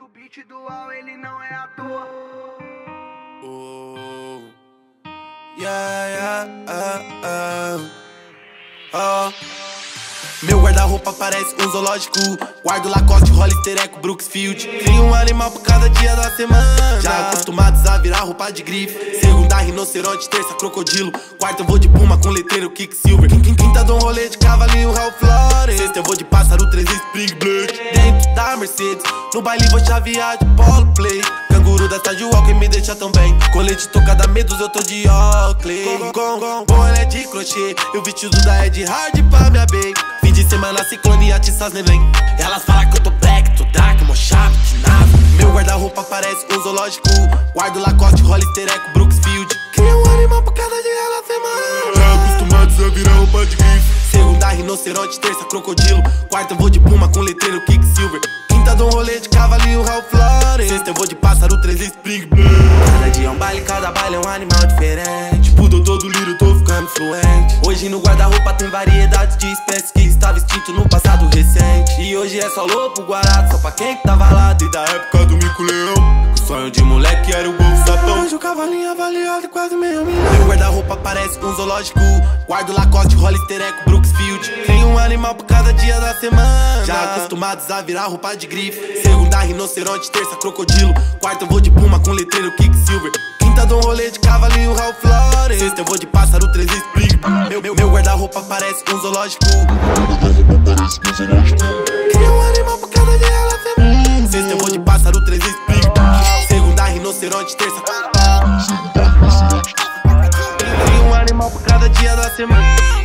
O beat dual ele não é à toa. Oh, yeah, yeah, oh. oh. Meu guarda-roupa parece um zoológico Guardo Lacoste, Hollister, Eco, Brooksfield Crio um animal por cada dia da semana Já acostumado roupa de grife. Segunda, rinoceronte, terça, crocodilo. Quarta eu vou de puma com letreiro Kicksilver Quinta dou um rolê de cavalinho Ralph Lauren. Sexta eu vou de pássaro 3 Spring Black Dentro da Mercedes No baile vou chavear de polo play. Canguru da Stage Walker me deixa tão bem. Colete tocada medos eu tô de Oakley. Com, com, boné de crochê. Eu vestido da Ed Hard pra minha bem. Fim de semana ciclone atiças neném. Elas falam que eu tô black, tô mochado, que nada Meu guarda-roupa parece um zoológico. Guardo Lacoste, Hollister, Eco, Brooksfield. Cria um animal por cada dia da semana acostumados a virar roupa de grife Segunda, rinoceronte, terça, crocodilo. Quarta eu vou de puma com letreiro Kicksilver Quinta dou um rolê de cavalinho Ralph Lauren. Sexta eu vou de pássaro 3 Spring Blue. Cada dia é um baile, cada baile é um animal diferente. Tipo todo lírio, tô ficando fluente. Hoje no guarda-roupa tem variedade de espécies Que estava extinto no passado E hoje é só lobo guarado, só pra quem que tava lá Desde a época do mico-leão o sonho de moleque era o golfo sapão Hoje o cavalinho avaliado quase meio milhão. Meu guarda-roupa parece um zoológico. Guardo Lacoste, Hollister, Eco, Brooksfield Tem um animal por cada dia da semana. Já acostumados a virar roupa de grife. Segunda, rinoceronte, terça, crocodilo. Quarta eu vou de puma com letreiro Kicksilver Quinta dou um rolê de cavalinho Ralph Lauren. Sexta eu vou de pássaro 3 Spring Meu, guarda-roupa parece um zoológico. Cria um animal por cada dia da semana Sexta eu vou de pássaro 3 Spring Segunda, rinoceronte, terça. Cria um animal por cada dia da semana